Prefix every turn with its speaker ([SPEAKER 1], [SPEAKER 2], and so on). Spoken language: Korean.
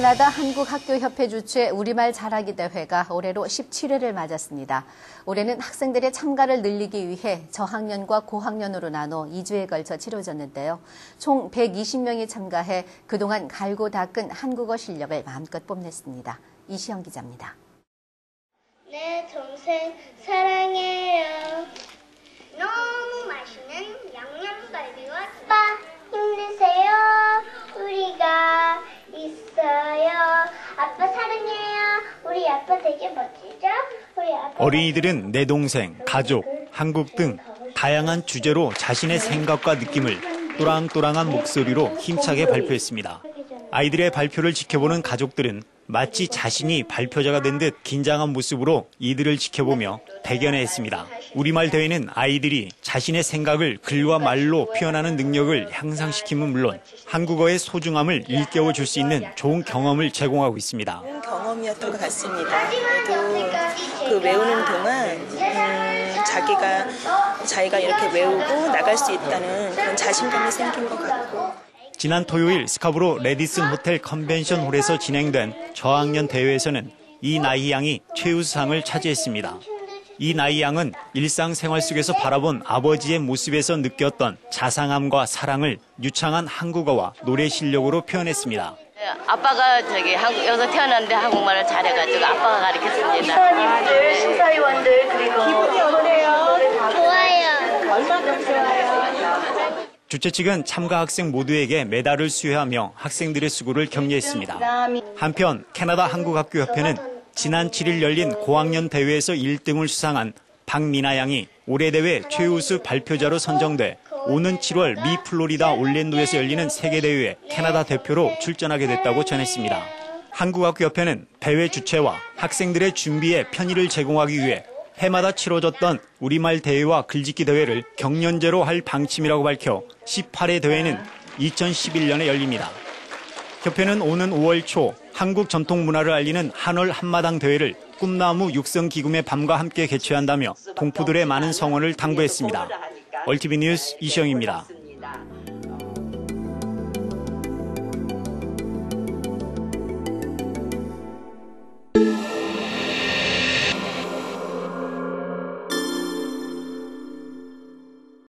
[SPEAKER 1] 캐나다 한국학교협회 주최 우리말 잘하기 대회가 올해로 17회를 맞았습니다. 올해는 학생들의 참가를 늘리기 위해 저학년과 고학년으로 나눠 2주에 걸쳐 치러졌는데요. 총 120명이 참가해 그동안 갈고 닦은 한국어 실력을 마음껏 뽐냈습니다. 이시영 기자입니다.
[SPEAKER 2] 내 동생 사랑해요.
[SPEAKER 3] 어린이들은 내 동생, 가족, 한국 등 다양한 주제로 자신의 생각과 느낌을 또랑또랑한 목소리로 힘차게 발표했습니다. 아이들의 발표를 지켜보는 가족들은 마치 자신이 발표자가 된 듯 긴장한 모습으로 이들을 지켜보며 대견해 했습니다. 우리말 대회는 아이들이 자신의 생각을 글과 말로 표현하는 능력을 향상시킴은 물론 한국어의 소중함을 일깨워 줄 수 있는 좋은 경험을 제공하고 있습니다.
[SPEAKER 4] 경험이었던 것 같습니다. 그래도 그 외우는 동안 음, 자기가 자기가 이렇게 외우고 나갈 수 있다는 그런 자신감이 생긴 것 같고
[SPEAKER 3] 지난 토요일 스카브로 레디슨 호텔 컨벤션 홀에서 진행된 저학년 대회에서는 이 나이 양이 최우수상을 차지했습니다. 이 나이 양은 일상생활 속에서 바라본 아버지의 모습에서 느꼈던 자상함과 사랑을 유창한 한국어와 노래 실력으로 표현했습니다.
[SPEAKER 5] 아빠가 저기 한국 여기서 태어났는데 한국말을 잘해가지고 아빠가 가르쳤습니다.
[SPEAKER 6] 시사님들, 시사위원들 그리고 기분이 어때요?
[SPEAKER 2] 좋아요.
[SPEAKER 6] 얼마큼 좋아요?
[SPEAKER 3] 주최 측은 참가 학생 모두에게 메달을 수여하며 학생들의 수고를 격려했습니다. 한편 캐나다 한국학교협회는 지난 7일 열린 고학년 대회에서 1등을 수상한 박미나 양이 올해 대회 최우수 발표자로 선정돼 오는 7월 미 플로리다 올랜도에서 열리는 세계대회에 캐나다 대표로 출전하게 됐다고 전했습니다. 한국학교협회는 대회 주최와 학생들의 준비에 편의를 제공하기 위해 해마다 치러졌던 우리말 대회와 글짓기 대회를 경연제로 할 방침이라고 밝혀 18회 대회는 2011년에 열립니다. 협회는 오는 5월 초 한국 전통 문화를 알리는 한월 한마당 대회를 꿈나무 육성 기금의 밤과 함께 개최한다며 동포들의 많은 성원을 당부했습니다. 얼티비 뉴스 이시영입니다.